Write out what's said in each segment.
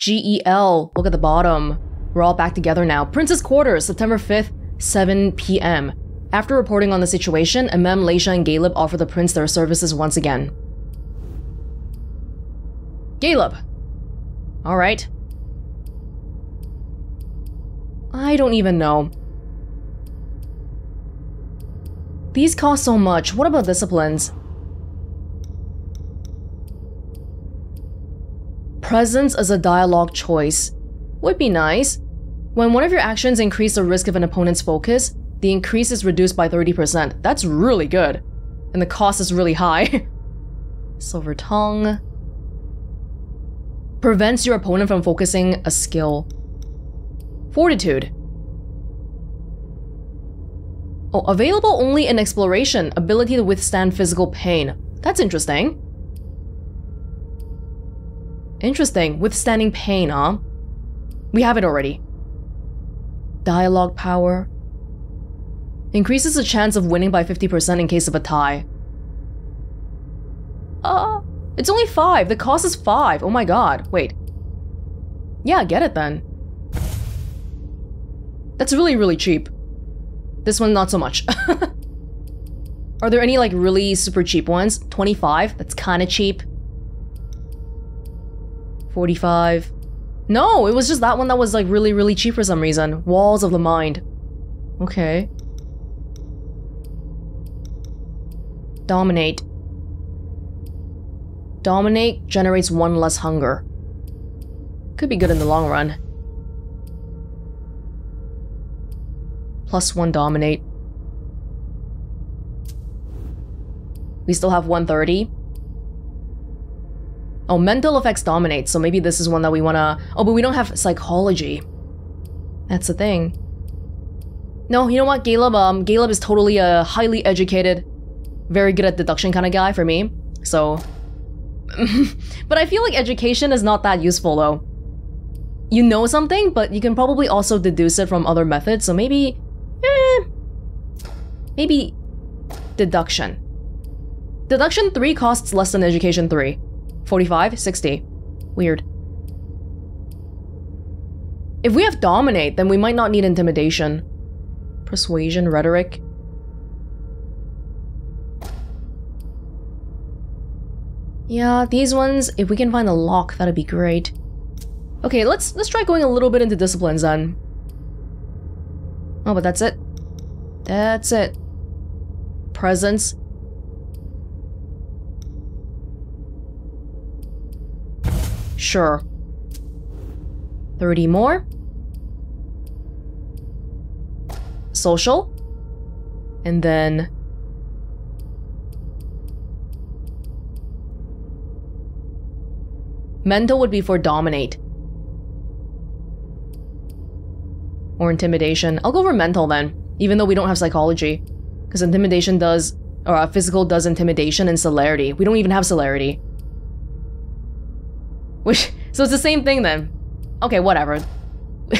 GEL, look at the bottom. We're all back together now. Prince's Quarters, September 5th, 7 p.m. After reporting on the situation, Emem, Leysha, and Galeb offer the prince their services once again. Galeb! Alright. I don't even know. These cost so much. What about disciplines? Presence as a dialogue choice would be nice. When one of your actions increase the risk of an opponent's focus, the increase is reduced by 30%. That's really good. And the cost is really high. Silver Tongue. Prevents your opponent from focusing a skill. Fortitude. Oh, available only in exploration. Ability to withstand physical pain. That's interesting. Interesting. Withstanding pain, huh? We have it already. Dialogue power. Increases the chance of winning by 50% in case of a tie. Uh, it's only 5. The cost is 5. Oh my god. Wait. Yeah, get it then. That's really, really cheap. This one, not so much. Are there any like really super cheap ones? 25? That's kind of cheap. 45. No, it was just that one that was like really, really cheap for some reason. Walls of the Mind. Okay. Dominate. Dominate generates one less hunger. Could be good in the long run. Plus one dominate. We still have 130. Oh, mental effects dominate, so maybe this is one that we wanna... Oh, but we don't have psychology. That's the thing. No, you know what, Galeb, um, Galeb is totally a highly educated, very good at deduction kind of guy for me, so... but I feel like education is not that useful, though. You know something, but you can probably also deduce it from other methods, so maybe Eh, maybe deduction. Deduction 3 costs less than education 3. 45, 60. Weird. If we have dominate, then we might not need intimidation. Persuasion, rhetoric. Yeah, these ones, if we can find a lock, that'd be great. Okay, let's let's try going a little bit into disciplines then. Oh, but that's it. That's it. Presence. Sure. 30 more. Social. And then... Mental would be for dominate. or intimidation. I'll go for mental then, even though we don't have psychology. Because intimidation does, or uh, physical does intimidation and celerity. We don't even have celerity. Which, so it's the same thing then. Okay, whatever.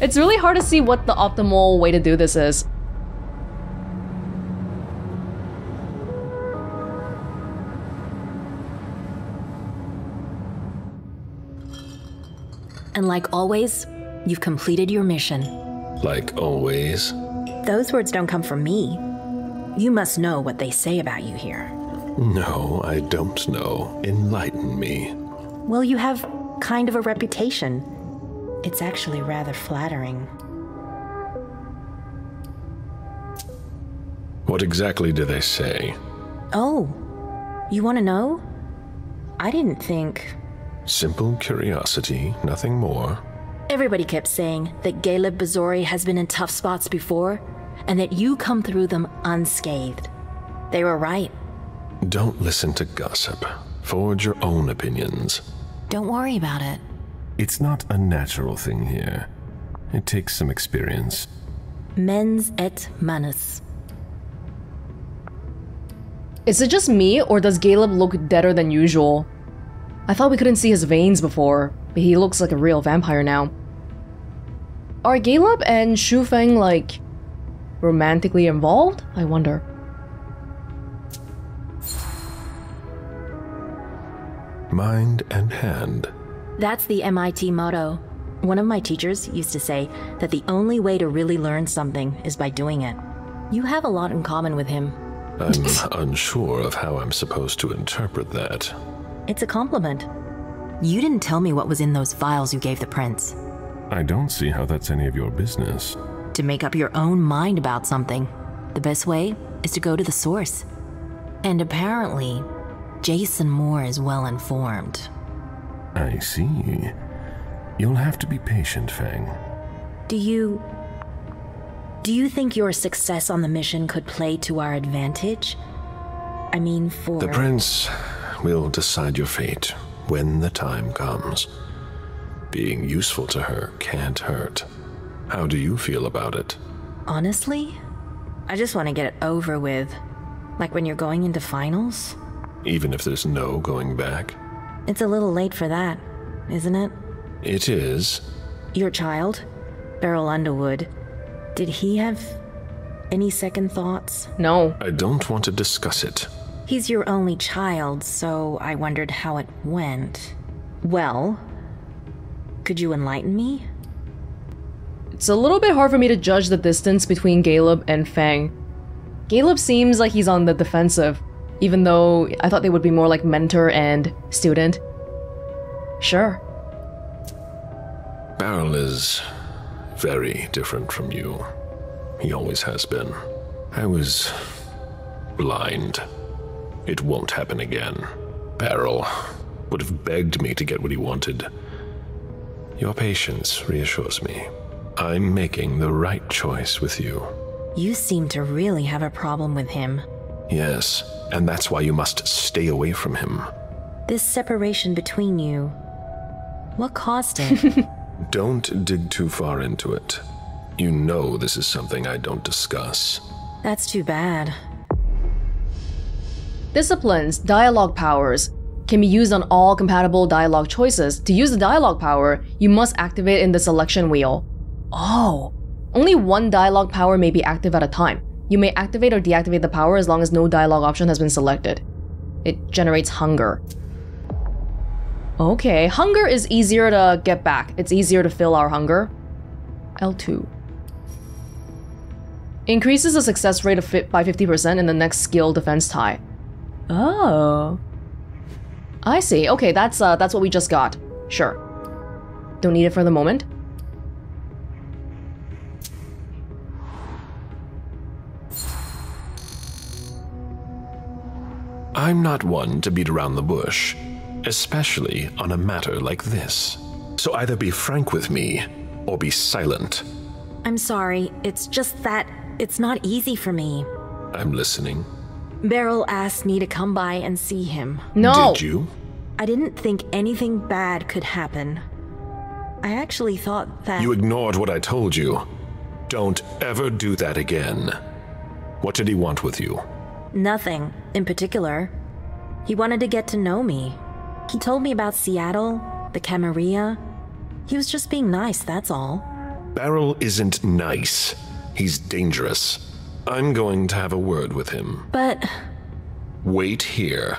it's really hard to see what the optimal way to do this is. And like always, You've completed your mission. Like always? Those words don't come from me. You must know what they say about you here. No, I don't know. Enlighten me. Well, you have kind of a reputation. It's actually rather flattering. What exactly do they say? Oh, you want to know? I didn't think. Simple curiosity, nothing more. Everybody kept saying that Galeb Bazori has been in tough spots before, and that you come through them unscathed. They were right. Don't listen to gossip. Forge your own opinions. Don't worry about it. It's not a natural thing here. It takes some experience. Mens et manus. Is it just me, or does Galeb look deader than usual? I thought we couldn't see his veins before, but he looks like a real vampire now. Are Galeb and Shufeng, like, romantically involved? I wonder. Mind and hand. That's the MIT motto. One of my teachers used to say that the only way to really learn something is by doing it. You have a lot in common with him. I'm unsure of how I'm supposed to interpret that. It's a compliment. You didn't tell me what was in those files you gave the prince. I don't see how that's any of your business. To make up your own mind about something, the best way is to go to the source. And apparently, Jason Moore is well informed. I see. You'll have to be patient, Fang. Do you. Do you think your success on the mission could play to our advantage? I mean, for. The prince will decide your fate when the time comes. Being useful to her can't hurt. How do you feel about it? Honestly, I just want to get it over with. Like when you're going into finals? Even if there's no going back? It's a little late for that, isn't it? It is. Your child, Berel Underwood, did he have any second thoughts? No. I don't want to discuss it. He's your only child, so I wondered how it went. Well, could you enlighten me? It's a little bit hard for me to judge the distance between Galeb and Fang. Galeb seems like he's on the defensive, even though I thought they would be more like mentor and student. Sure. Berel is very different from you. He always has been. I was blind. It won't happen again. Berel would have begged me to get what he wanted. Your patience reassures me. I'm making the right choice with you. You seem to really have a problem with him. Yes, and that's why you must stay away from him. This separation between you. What caused it? Don't dig too far into it. You know this is something I don't discuss. That's too bad. Disciplines, dialogue powers, can be used on all compatible dialogue choices. To use the dialogue power, you must activate in the selection wheel. Oh, only one dialogue power may be active at a time. You may activate or deactivate the power as long as no dialogue option has been selected. It generates hunger. Okay, hunger is easier to get back. It's easier to fill our hunger. L2. Increases the success rate of fit by 50% in the next skill defense tie. Oh. I see. Okay, that's uh that's what we just got. Sure. Don't need it for the moment. I'm not one to beat around the bush, especially on a matter like this. So either be frank with me or be silent. I'm sorry, it's just that it's not easy for me. I'm listening. Berel asked me to come by and see him. No. Did you? I didn't think anything bad could happen. I actually thought that. You ignored what I told you. Don't ever do that again. What did he want with you? Nothing in particular. He wanted to get to know me. He told me about Seattle, the Camarilla. He was just being nice, that's all. Berel isn't nice. He's dangerous. I'm going to have a word with him. But Wait here.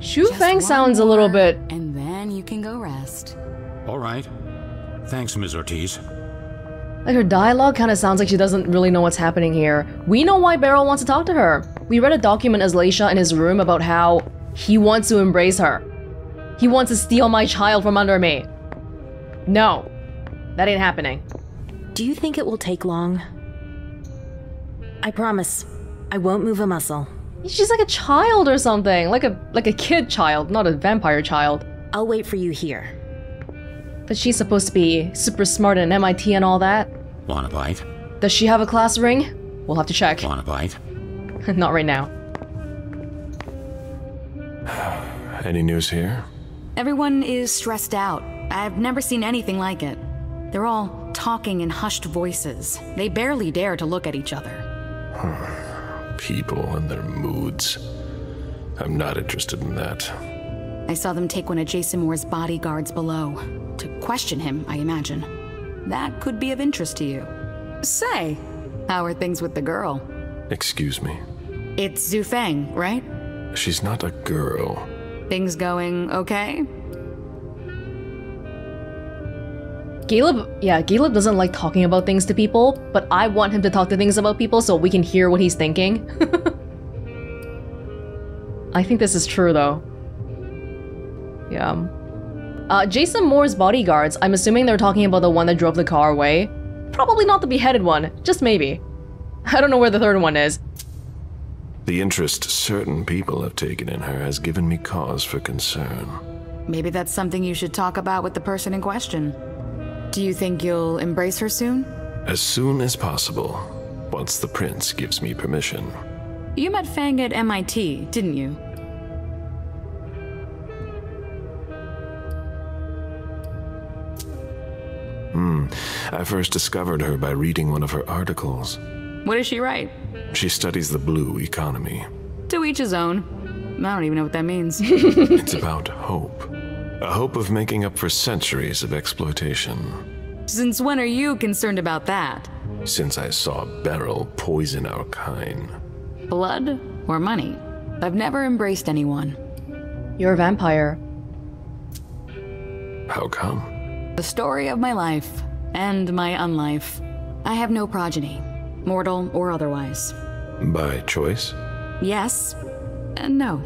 Shu Just Fang one sounds a little bit. And then you can go rest. All right. Thanks, Ms. Ortiz. Like her dialogue kind of sounds like she doesn't really know what's happening here. We know why Berel wants to talk to her. We read a document as Leisha in his room about how he wants to embrace her. He wants to steal my child from under me. No, that ain't happening. do you think it will take long? I promise, I won't move a muscle. She's like a child or something, like a like a kid child, not a vampire child. I'll wait for you here. But she's supposed to be super smart and MIT and all that. Wanna bite? Does she have a class ring? We'll have to check. Wanna bite? not right now. Any news here? Everyone is stressed out. I've never seen anything like it. They're all talking in hushed voices. They barely dare to look at each other. People and their moods. I'm not interested in that. I saw them take one of Jason Moore's bodyguards below. To question him, I imagine. That could be of interest to you. Say, how are things with the girl? Excuse me. It's Zhu Feng, right? She's not a girl. Things going okay? Galeb, yeah, Galeb doesn't like talking about things to people, but I want him to talk to things about people so we can hear what he's thinking. I think this is true though. Yeah. Uh, Jason Moore's bodyguards, I'm assuming they're talking about the one that drove the car away. Probably not the beheaded one, just maybe. I don't know where the third one is. The interest certain people have taken in her has given me cause for concern. Maybe that's something you should talk about with the person in question. Do you think you'll embrace her soon? As soon as possible, once the prince gives me permission. You met Fang at MIT, didn't you? Hmm. I first discovered her by reading one of her articles. What does she write? She studies the blue economy. To each his own. I don't even know what that means. it's about hope. A hope of making up for centuries of exploitation. Since when are you concerned about that? Since I saw Berel poison our kind. Blood or money? I've never embraced anyone. You're a vampire. How come? The story of my life and my unlife. I have no progeny, mortal or otherwise. By choice? Yes and no.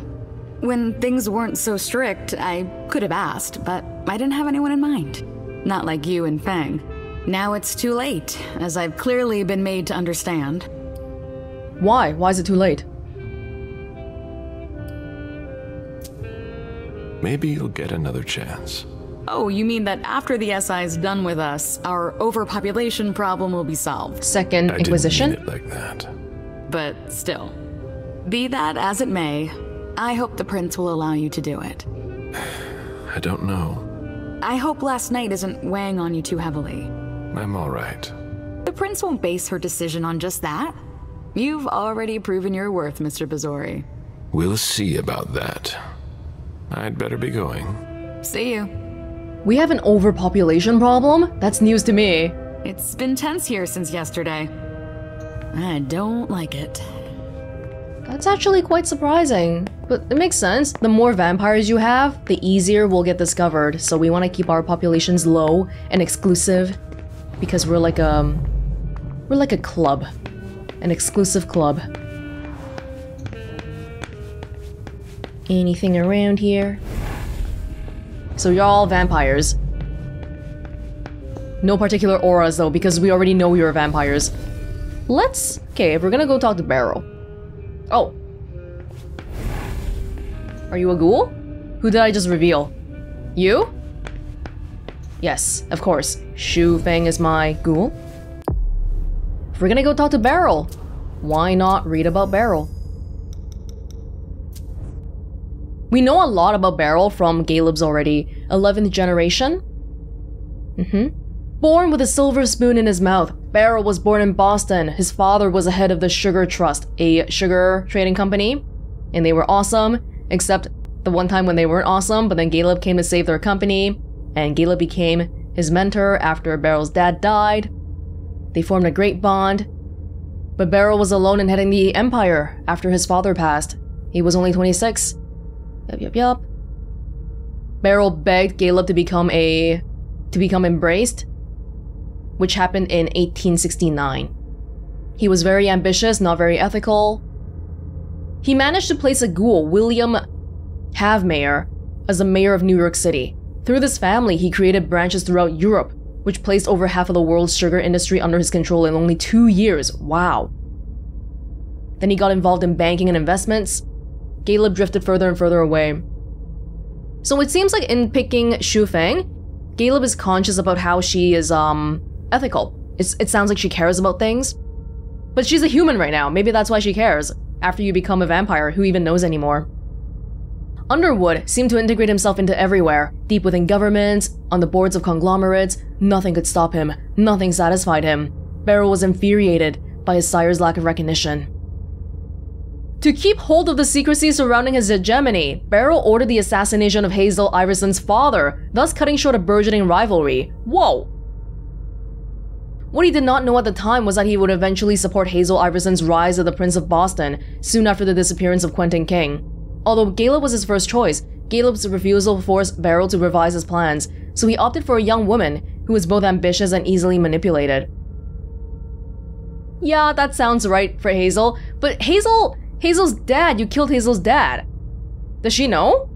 When things weren't so strict, I could have asked, but I didn't have anyone in mind. Not like you and Fang. Now it's too late, as I've clearly been made to understand. Why? Why is it too late? Maybe you'll get another chance. Oh, you mean that after the SI's done with us, our overpopulation problem will be solved? Second I Inquisition? Didn't mean it like that. But still. Be that as it may, I hope the prince will allow you to do it. I don't know. I hope last night isn't weighing on you too heavily. I'm alright. The prince won't base her decision on just that. You've already proven your worth, Mr. Bazori. We'll see about that. I'd better be going. See you. We have an overpopulation problem? That's news to me. It's been tense here since yesterday. I don't like it. That's actually quite surprising. But it makes sense. The more vampires you have, the easier we'll get discovered. So we want to keep our populations low and exclusive because we're like a we're like a club. An exclusive club. Anything around here? So you're all vampires. No particular auras though, because we already know you're vampires. Let's... Okay, if we're gonna go talk to Berel. Oh. Are you a ghoul? Who did I just reveal? You? Yes, of course. Shu Feng is my ghoul. If we're gonna go talk to Berel. why not read about Berel? We know a lot about Berel from Galeb's already. 11th generation? Mm-hmm. Born with a silver spoon in his mouth, Berel was born in Boston. His father was the head of the Sugar Trust, a sugar trading company. And they were awesome, except the one time when they weren't awesome, but then Galeb came to save their company, and Galeb became his mentor after Berel's dad died. They formed a great bond. But Berel was alone in heading the Empire after his father passed. He was only 26. Yup, yup, yup. Berel begged Galeb to become a... to become embraced, which happened in 1869. He was very ambitious, not very ethical. He managed to place a ghoul, William Havemeyer, as the mayor of New York City. Through this family, he created branches throughout Europe, which placed over half of the world's sugar industry under his control in only two years. Wow. Then he got involved in banking and investments. Galeb drifted further and further away. So it seems like in picking Shu Feng, Galeb is conscious about how she is, um, ethical. It's, it sounds like she cares about things. But she's a human right now. Maybe that's why she cares. After you become a vampire, who even knows anymore? Underwood seemed to integrate himself into everywhere, deep within governments, on the boards of conglomerates. Nothing could stop him. Nothing satisfied him. Berel was infuriated by his sire's lack of recognition. To keep hold of the secrecy surrounding his hegemony, Berel ordered the assassination of Hazel Iversen's father, thus cutting short a burgeoning rivalry. Whoa! What he did not know at the time was that he would eventually support Hazel Iversen's rise as the Prince of Boston soon after the disappearance of Quentin King. Although Galeb was his first choice, Galeb's refusal forced Berel to revise his plans, so he opted for a young woman who was both ambitious and easily manipulated. Yeah, that sounds right for Hazel, but Hazel, Hazel's dad, you killed Hazel's dad. Does she know?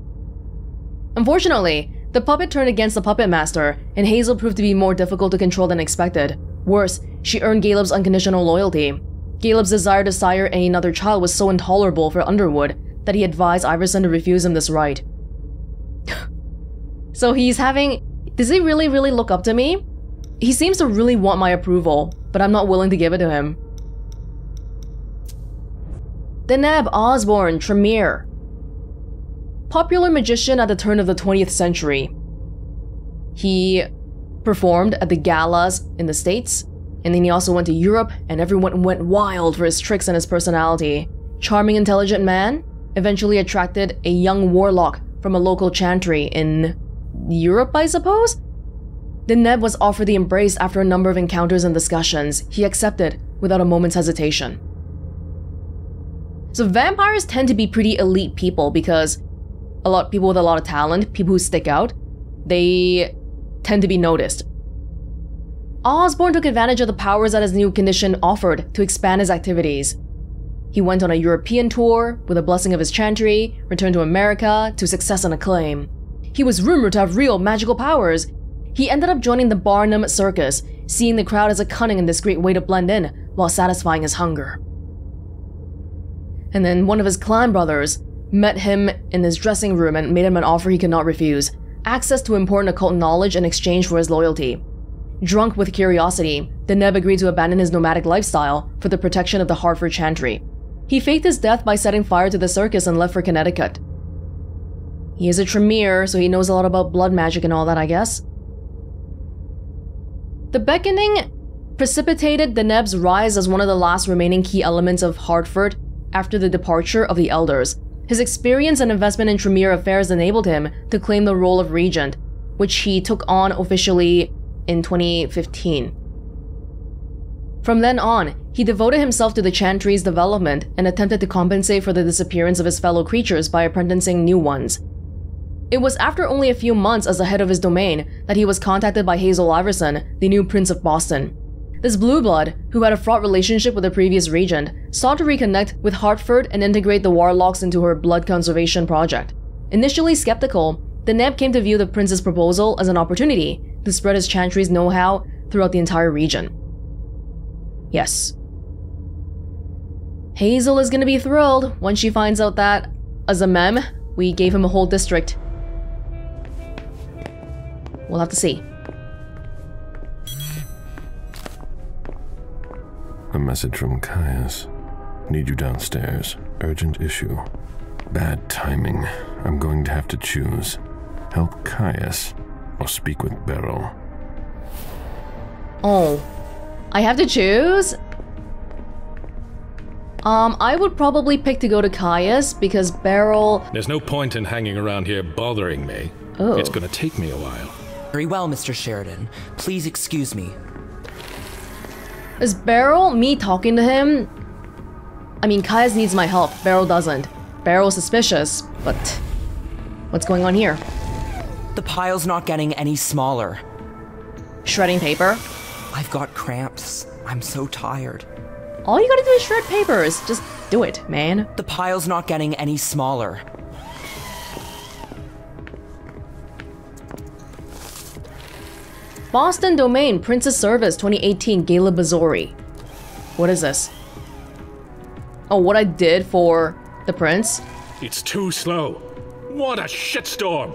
Unfortunately, the puppet turned against the puppet master, and Hazel proved to be more difficult to control than expected. Worse, she earned Galeb's unconditional loyalty. Galeb's desire to sire another child was so intolerable for Underwood that he advised Iversen to refuse him this right. so he's having. Does he really, really look up to me? He seems to really want my approval, but I'm not willing to give it to him. Deneb Osborne Tremere. Popular magician at the turn of the 20th century. He performed at the galas in the States, and then he also went to Europe, and everyone went wild for his tricks and his personality. Charming, intelligent man, eventually attracted a young warlock from a local chantry in Europe, I suppose? Deneb was offered the embrace after a number of encounters and discussions. He accepted without a moment's hesitation. So vampires tend to be pretty elite people because a lot of people with a lot of talent, people who stick out, they tend to be noticed. Osborne took advantage of the powers that his new condition offered to expand his activities. He went on a European tour with the blessing of his chantry, returned to America to success and acclaim. He was rumored to have real magical powers, he ended up joining the Barnum Circus, seeing the crowd as a cunning and discreet way to blend in while satisfying his hunger. And then one of his clan brothers met him in his dressing room and made him an offer he could not refuse access to important occult knowledge in exchange for his loyalty. Drunk with curiosity, Deneb agreed to abandon his nomadic lifestyle for the protection of the Hartford Chantry. He faked his death by setting fire to the circus and left for Connecticut. He is a Tremere, so he knows a lot about blood magic and all that, I guess. The beckoning precipitated Deneb's rise as one of the last remaining key elements of Hartford after the departure of the elders. His experience and investment in Tremere affairs enabled him to claim the role of regent, which he took on officially in 2015. From then on, he devoted himself to the Chantry's development and attempted to compensate for the disappearance of his fellow creatures by apprenticing new ones. It was after only a few months as the head of his domain that he was contacted by Hazel Iversen, the new Prince of Boston. This blue blood, who had a fraught relationship with the previous regent, sought to reconnect with Hartford and integrate the Warlocks into her blood conservation project. Initially skeptical, Deneb came to view the prince's proposal as an opportunity to spread his chantry's know-how throughout the entire region. Yes. Hazel is gonna be thrilled when she finds out that, as Emem, we gave him a whole district We'll have to see. A message from Caius. Need you downstairs. Urgent issue. Bad timing. I'm going to have to choose. Help Caius or speak with Berel. Oh. I have to choose? Um, I would probably pick to go to Caius because Berel. There's no point in hanging around here bothering me. Oh. It's gonna take me a while. Very well, Mr. Sheridan. Please excuse me. Is Berel me talking to him? I mean, Caius needs my help. Berel doesn't. Berel's suspicious, but what's going on here? The pile's not getting any smaller. Shredding paper? I've got cramps. I'm so tired. All you gotta do is shred papers. Just do it, man. The pile's not getting any smaller. Boston Domain Princess Service 2018 Galeb Bazori. What is this? Oh, what I did for the prince? It's too slow. What a shitstorm!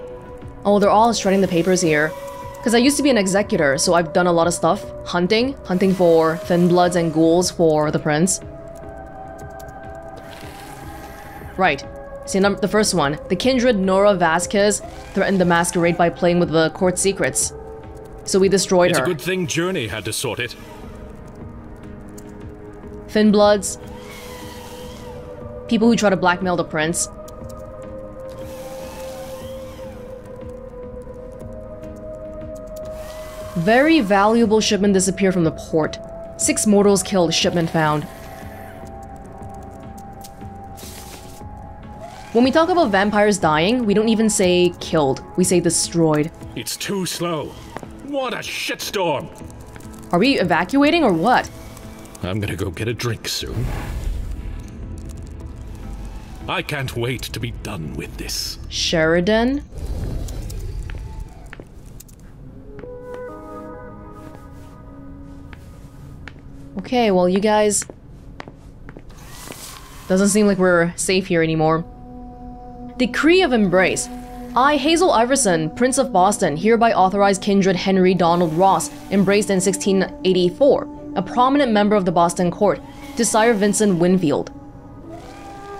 Oh, they're all shredding the papers here. Because I used to be an executor, so I've done a lot of stuff. Hunting, hunting for thin bloods and ghouls for the prince. Right. See, the first one. The kindred Nora Vasquez threatened the masquerade by playing with the court secrets. So we destroyed It's her. a good thing Journey had to sort it. Thin Bloods. People who try to blackmail the prince. Very valuable shipment disappeared from the port. Six mortals killed, shipment found. When we talk about vampires dying, we don't even say killed, we say destroyed. It's too slow. What a shitstorm! Are we evacuating or what? I'm gonna go get a drink soon. I can't wait to be done with this. Sheridan? Okay, well, you guys. Doesn't seem like we're safe here anymore. Decree of Embrace. I, Hazel Iversen, Prince of Boston, hereby authorize kindred Henry Donald Ross, embraced in 1684, a prominent member of the Boston court, to sire Vincent Winfield.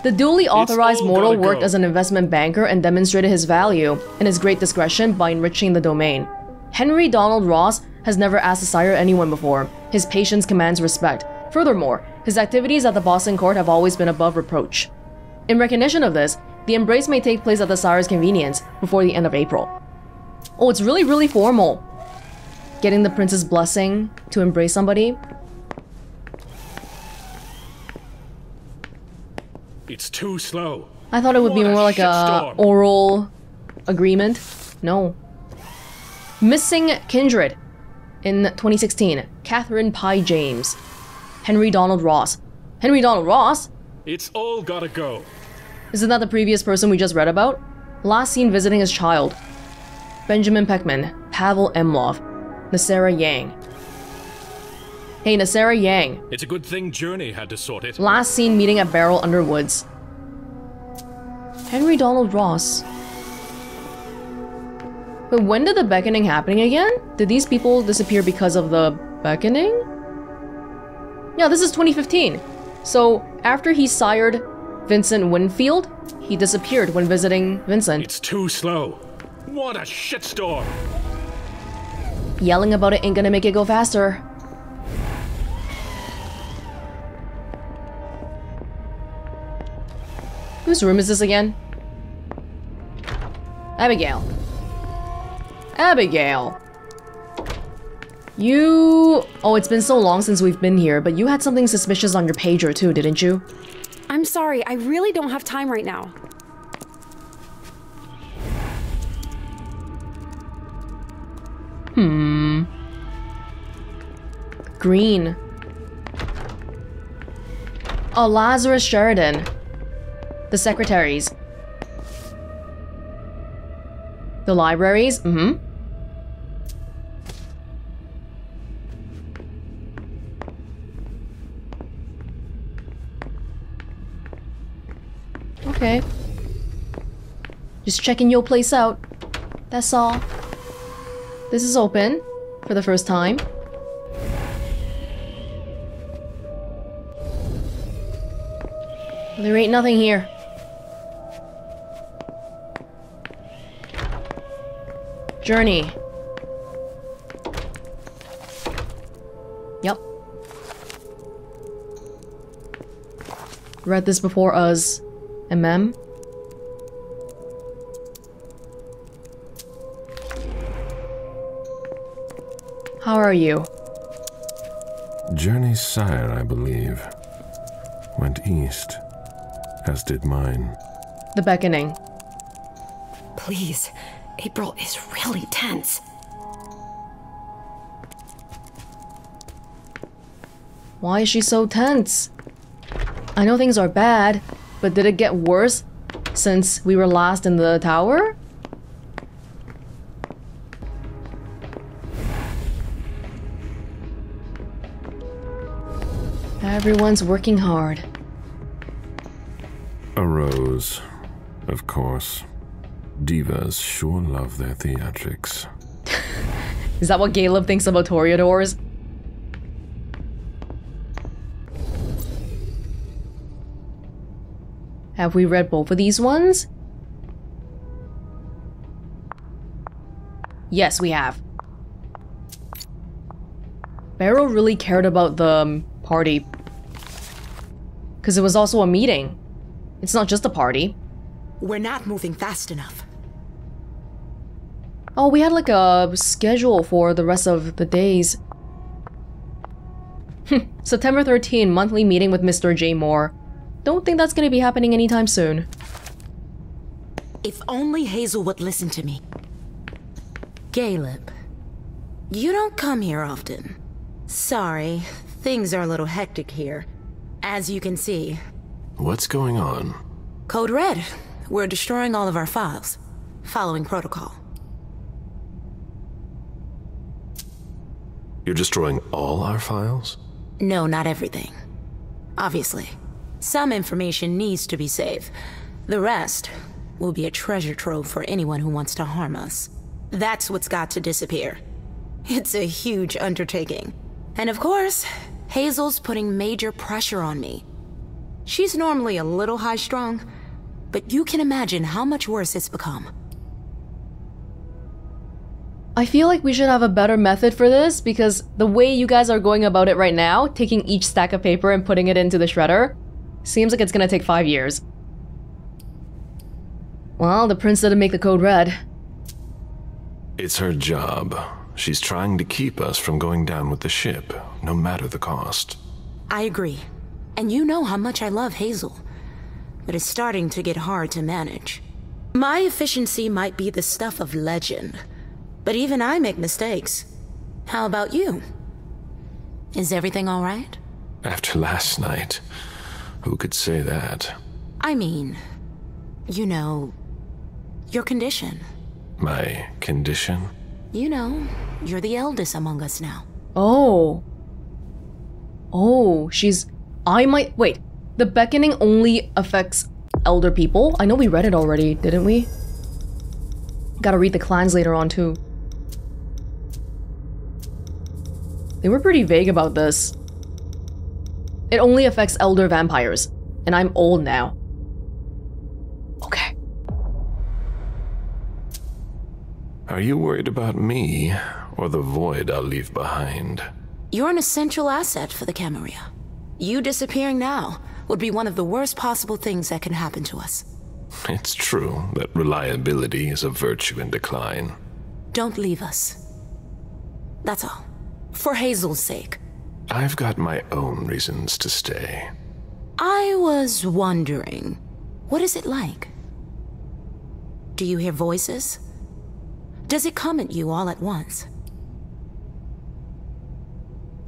The duly authorized mortal worked go. as an investment banker and demonstrated his value and his great discretion by enriching the domain. Henry Donald Ross has never asked to sire anyone before. His patience commands respect. Furthermore, his activities at the Boston court have always been above reproach. In recognition of this, the embrace may take place at the sire's convenience before the end of April. Oh, it's really, really formal. Getting the prince's blessing to embrace somebody. It's too slow. I thought it would be What a more like a oral agreement. No. Missing Kindred in 2016. Catherine Pye James. Henry Donald Ross. Henry Donald Ross? It's all gotta go. Isn't that the previous person we just read about? Last seen visiting his child. Benjamin Peckman, Pavel Emlov, Nasera Yang. Hey, Nasera Yang. It's a good thing Journey had to sort it. Last seen meeting at Berel Underwood's. Henry Donald Ross. But when did the beckoning happening again? Did these people disappear because of the beckoning? Yeah, this is 2015. So after he sired Vincent Winfield, he disappeared when visiting Vincent. It's too slow. What a shitstorm! Yelling about it ain't gonna make it go faster. Whose room is this again? Abigail. Abigail. You... Oh, it's been so long since we've been here, but you had something suspicious on your pager too, didn't you? I'm sorry, I really don't have time right now. Hmm. Green. Oh, Lazarus Sheridan. The secretaries. The libraries? Mm Okay. Just checking your place out. That's all. This is open for the first time. There ain't nothing here. Journey. Yep. Read this before us. MM. How are you? Journey's sire, I believe, went east, as did mine. The beckoning. Please, April is really tense. Why is she so tense? I know things are bad, but did it get worse since we were last in the tower? Everyone's working hard. A rose, of course. Divas sure love their theatrics. Is that what Galeb thinks about Toreadors? Have we read both of these ones? Yes, we have. Barrow really cared about the um, party. Because it was also a meeting. It's not just a party. We're not moving fast enough. Oh, we had like a schedule for the rest of the days. September 13, monthly meeting with Mr. J. Moore. Don't think that's gonna be happening anytime soon. If only Hazel would listen to me. Galeb, You don't come here often. Sorry, things are a little hectic here. As you can see. What's going on? Code Red. We're destroying all of our files. Following protocol. You're destroying all our files? No, not everything. Obviously. Some information needs to be safe. The rest will be a treasure trove for anyone who wants to harm us. That's what's got to disappear. It's a huge undertaking. And of course, Hazel's putting major pressure on me. She's normally a little high strung, but you can imagine how much worse it's become. I feel like we should have a better method for this because the way you guys are going about it right now, taking each stack of paper and putting it into the shredder, seems like it's gonna take five years. Well, the prince didn't make the code red. It's her job. She's trying to keep us from going down with the ship, no matter the cost. I agree. And you know how much I love Hazel. But it's starting to get hard to manage. My efficiency might be the stuff of legend, but even I make mistakes. How about you? Is everything alright? After last night, who could say that? I mean, you know, your condition. My condition? You know, you're the eldest among us now. Oh. Oh, she's. I might. Wait. The beckoning only affects elder people? I know we read it already, didn't we? Gotta read the clans later on, too. They were pretty vague about this. It only affects elder vampires, and I'm old now. Okay. Are you worried about me, or the void I'll leave behind? You're an essential asset for the Camarilla. You disappearing now would be one of the worst possible things that can happen to us. It's true that reliability is a virtue in decline. Don't leave us. That's all. For Hazel's sake. I've got my own reasons to stay. I was wondering, what is it like? Do you hear voices? Does it come at you all at once?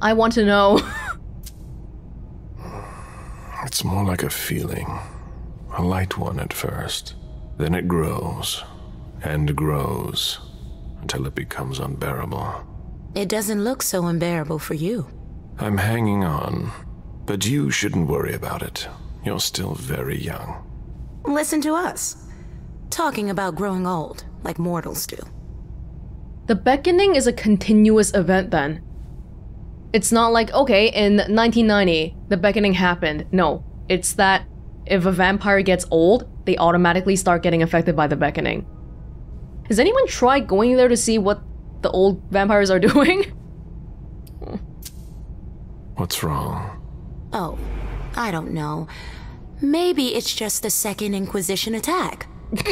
I want to know. It's more like a feeling. A light one at first. Then it grows and grows until it becomes unbearable. It doesn't look so unbearable for you. I'm hanging on, but you shouldn't worry about it. You're still very young. Listen to us. Talking about growing old, like mortals do. The beckoning is a continuous event then. It's not like, okay, in 1990, the beckoning happened. No, it's that if a vampire gets old, they automatically start getting affected by the beckoning. Has anyone tried going there to see what the old vampires are doing? What's wrong? Oh, I don't know. Maybe it's just the Second Inquisition attack.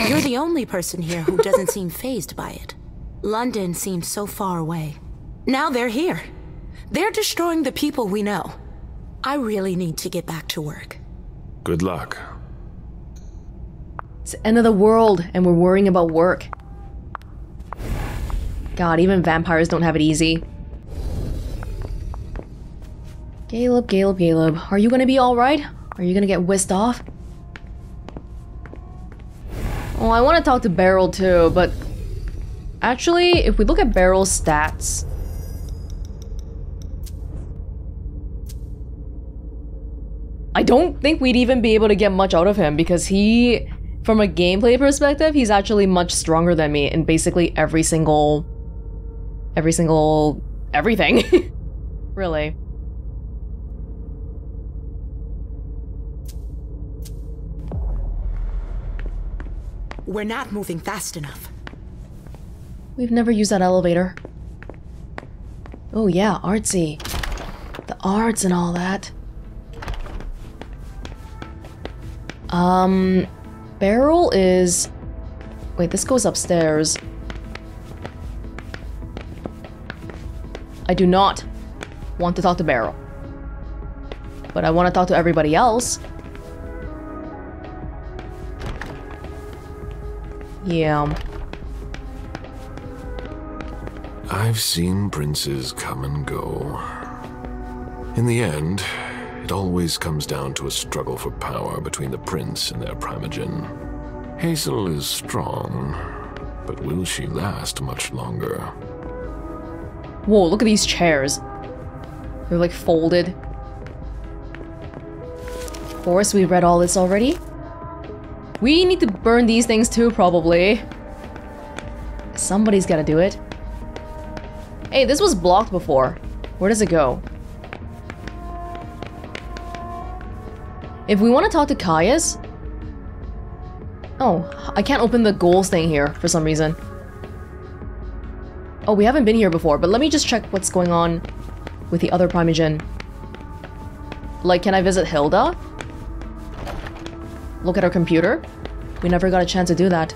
You're the only person here who doesn't seem phased by it. London seems so far away. Now they're here. They're destroying the people we know. I really need to get back to work. Good luck. It's the end of the world, and we're worrying about work. God, even vampires don't have it easy. Galeb, Galeb, Galeb, are you gonna be alright? Are you gonna get whisked off? Oh, I want to talk to Berel too, but actually, if we look at Berel's stats, I don't think we'd even be able to get much out of him because he, from a gameplay perspective, he's actually much stronger than me in basically every single, every single, everything. really. We're not moving fast enough. We've never used that elevator. Oh yeah, artsy. The arts and all that. Um, Berel is... Wait, this goes upstairs. I do not want to talk to Berel. But I want to talk to everybody else. Yeah. I've seen princes come and go. In the end, it always comes down to a struggle for power between the prince and their primogen. Hazel is strong, but will she last much longer? Whoa, look at these chairs. They're like folded. Of course, we read all this already. We need to burn these things too, probably. Somebody's gotta do it. Hey, this was blocked before. Where does it go? If we want to talk to Caius... Oh, I can't open the goals thing here for some reason. Oh, we haven't been here before, but let me just check what's going on with the other Primogen. Like, can I visit Hilda? Look at our computer? We never got a chance to do that.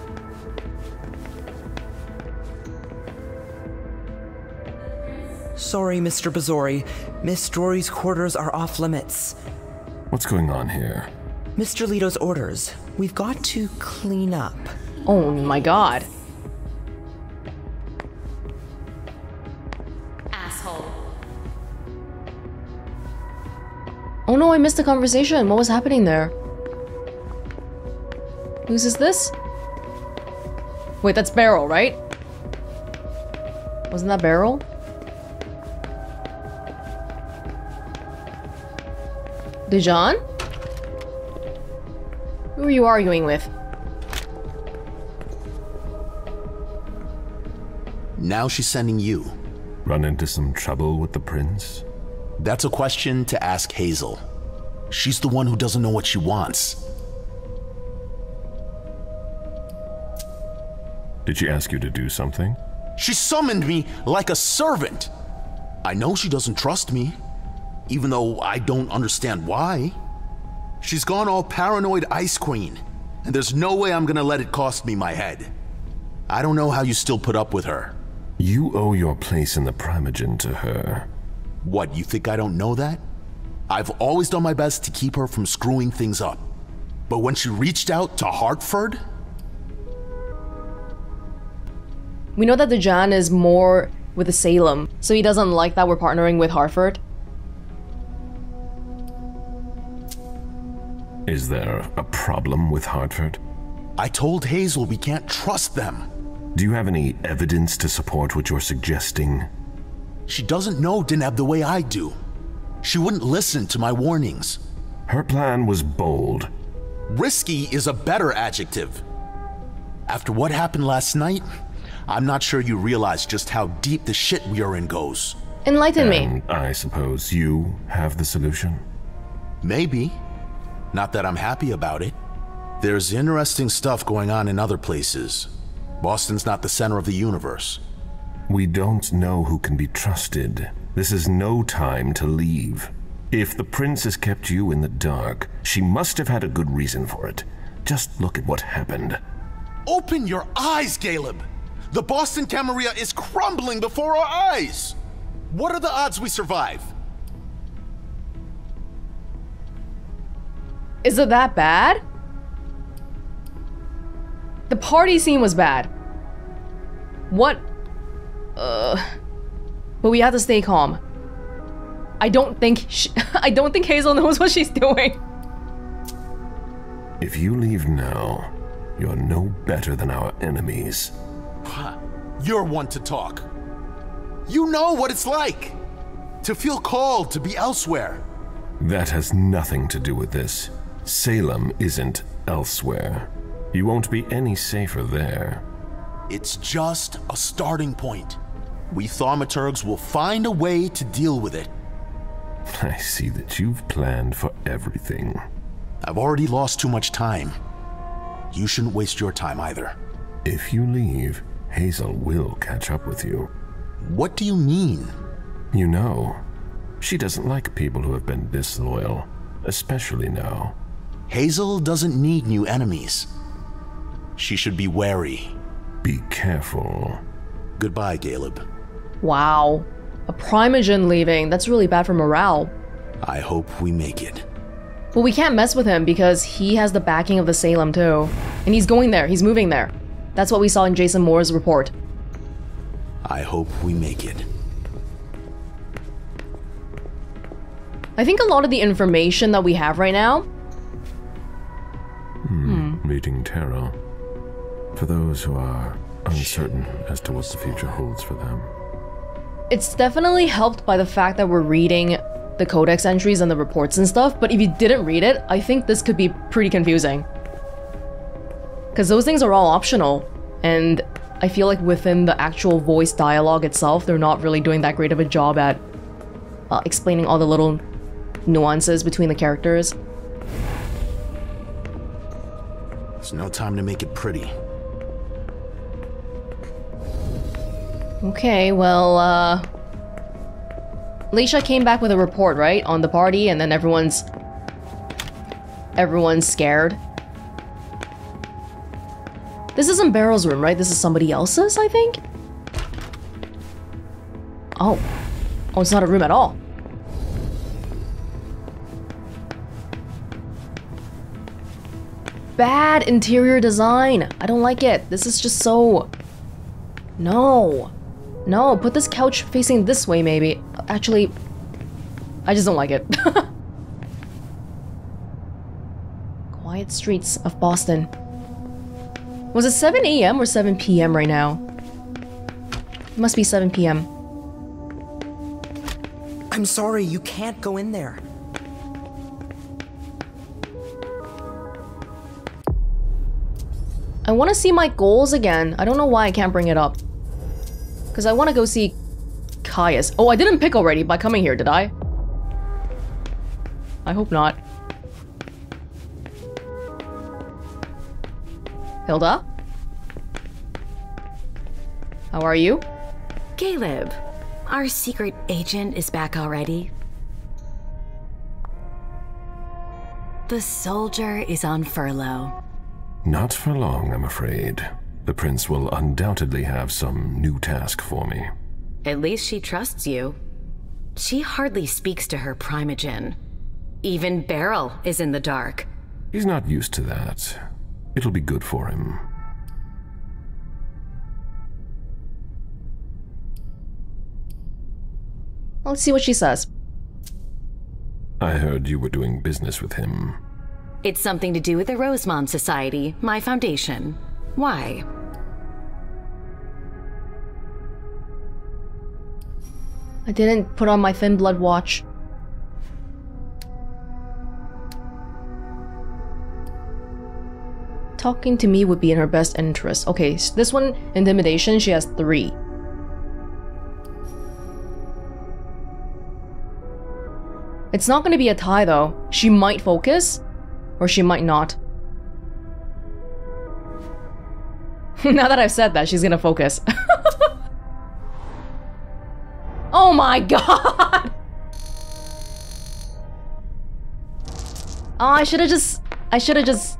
Sorry, Mr. Bazori. Miss Drory's quarters are off limits. What's going on here? Mr. Leto's orders. We've got to clean up. Oh my god. Asshole. Oh no, I missed the conversation. What was happening there? Whose is this? Wait, that's Berel, right? Wasn't that Berel? Dijon? Who are you arguing with? Now she's sending you. Run into some trouble with the prince? That's a question to ask Hazel. She's the one who doesn't know what she wants. Did she ask you to do something? She summoned me like a servant. I know she doesn't trust me, even though I don't understand why. She's gone all paranoid Ice Queen, and there's no way I'm gonna let it cost me my head. I don't know how you still put up with her. You owe your place in the Primogen to her. What, you think I don't know that? I've always done my best to keep her from screwing things up. But when she reached out to Hartford, We know that Dijon is more with the Salem, so he doesn't like that we're partnering with Hartford. Is there a problem with Hartford? I told Hazel we can't trust them. Do you have any evidence to support what you're suggesting? She doesn't know Deneb the way I do. She wouldn't listen to my warnings. Her plan was bold. Risky is a better adjective. After what happened last night, I'm not sure you realize just how deep the shit we are in goes. Enlighten me. And I suppose you have the solution? Maybe. Not that I'm happy about it. There's interesting stuff going on in other places. Boston's not the center of the universe. We don't know who can be trusted. This is no time to leave. If the prince has kept you in the dark, she must have had a good reason for it. Just look at what happened. Open your eyes, Galeb! The Boston Camarilla is crumbling before our eyes! What are the odds we survive? Is it that bad? The party scene was bad. What? Uh, but we have to stay calm. I don't think sh I don't think Hazel knows what she's doing. If you leave now, you're no better than our enemies. You're one to talk. You know what it's like to feel called to be elsewhere. That has nothing to do with this. Salem isn't elsewhere. You won't be any safer there. It's just a starting point. We thaumaturgs will find a way to deal with it. I see that you've planned for everything. I've already lost too much time. You shouldn't waste your time either. If you leave, Hazel will catch up with you. What do you mean? You know, she doesn't like people who have been disloyal, especially now. Hazel doesn't need new enemies. She should be wary. Be careful. Goodbye, Galeb. Wow. A Primogen leaving. That's really bad for morale. I hope we make it. Well, we can't mess with him because he has the backing of the Salem too. And he's going there. He's moving there. That's what we saw in Jason Moore's report. I hope we make it. I think a lot of the information that we have right now. Hmm. Reading tarot. For those who are uncertain as to what the future holds for them. It's definitely helped by the fact that we're reading the codex entries and the reports and stuff, but if you didn't read it, I think this could be pretty confusing. Because those things are all optional, and I feel like within the actual voice dialogue itself, they're not really doing that great of a job at uh, explaining all the little nuances between the characters. It's no time to make it pretty. Okay, well, uh... Leysha came back with a report, right? On the party, and then everyone's... Everyone's scared. This isn't Berel's room, right? This is somebody else's, I think? Oh. Oh, it's not a room at all. Bad interior design. I don't like it. This is just so... No. No, put this couch facing this way, maybe. Actually, I just don't like it. Quiet streets of Boston. Was it 7 a.m. or 7 p.m. right now? It must be 7 p.m. I'm sorry, you can't go in there. I want to see my goals again. I don't know why I can't bring it up. Because I want to go see Caius. Oh, I didn't pick already by coming here, did I? I hope not. Hilda? How are you? Galeb, our secret agent is back already. The soldier is on furlough. Not for long, I'm afraid. The prince will undoubtedly have some new task for me. At least she trusts you. She hardly speaks to her primogen. Even Berel is in the dark. He's not used to that. It'll be good for him. Let's see what she says. I heard you were doing business with him. It's something to do with the Rosemont Society, my foundation. Why? I didn't put on my thin blood watch. Talking to me would be in her best interest. Okay, so this one, intimidation, she has three. It's not gonna be a tie though. She might focus, or she might not. now that I've said that, she's gonna focus. oh my god! Oh, I should have just... I should have just...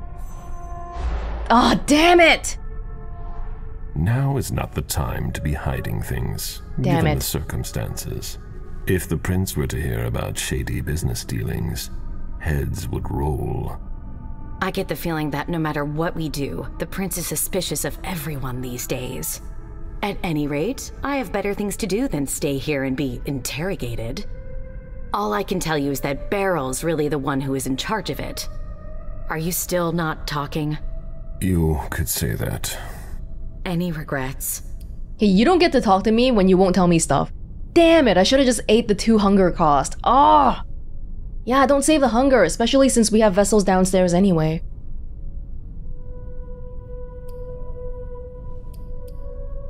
Oh, damn it! Now is not the time to be hiding things, Damn given it. the circumstances. If the prince were to hear about shady business dealings, heads would roll. I get the feeling that no matter what we do, the prince is suspicious of everyone these days. At any rate, I have better things to do than stay here and be interrogated. All I can tell you is that Berel's really the one who is in charge of it. Are you still not talking? You could say that. Any regrets? Hey, you don't get to talk to me when you won't tell me stuff. Damn it, I should have just ate the two hunger cost. Ah! Yeah, don't save the hunger, especially since we have vessels downstairs anyway.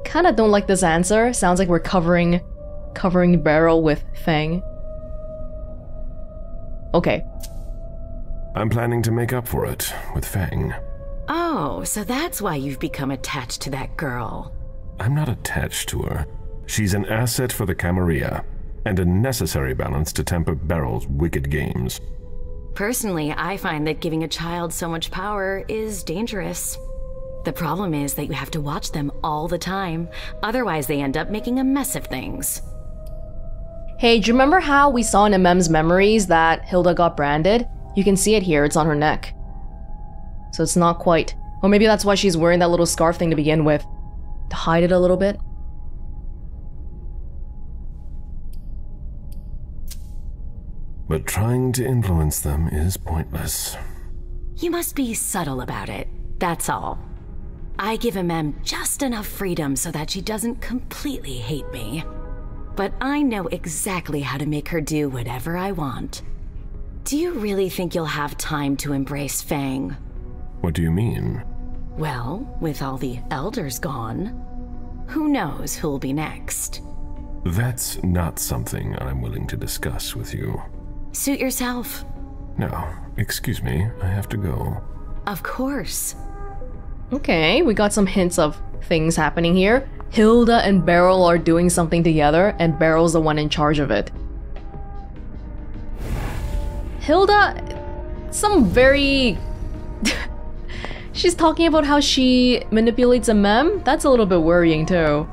Kinda don't like this answer. Sounds like we're covering covering Berel with Fang. Okay. I'm planning to make up for it with Fang. Oh, so that's why you've become attached to that girl. I'm not attached to her. She's an asset for the Camarilla, and a necessary balance to temper Berel's wicked games. Personally, I find that giving a child so much power is dangerous. The problem is that you have to watch them all the time, otherwise, they end up making a mess of things. Hey, do you remember how we saw in Emem's memories that Hilda got branded? You can see it here, it's on her neck. So it's not quite. Or maybe that's why she's wearing that little scarf thing to begin with. To hide it a little bit. But trying to influence them is pointless. You must be subtle about it, that's all. I give Emem just enough freedom so that she doesn't completely hate me. But I know exactly how to make her do whatever I want. Do you really think you'll have time to embrace Fang? What do you mean? Well, with all the elders gone, who knows who'll be next? That's not something I'm willing to discuss with you. Suit yourself. No, excuse me, I have to go. Of course. Okay, we got some hints of things happening here. Hilda and Berel are doing something together, and Berel's the one in charge of it. Hilda, some very. She's talking about how she manipulates Emem? That's a little bit worrying too.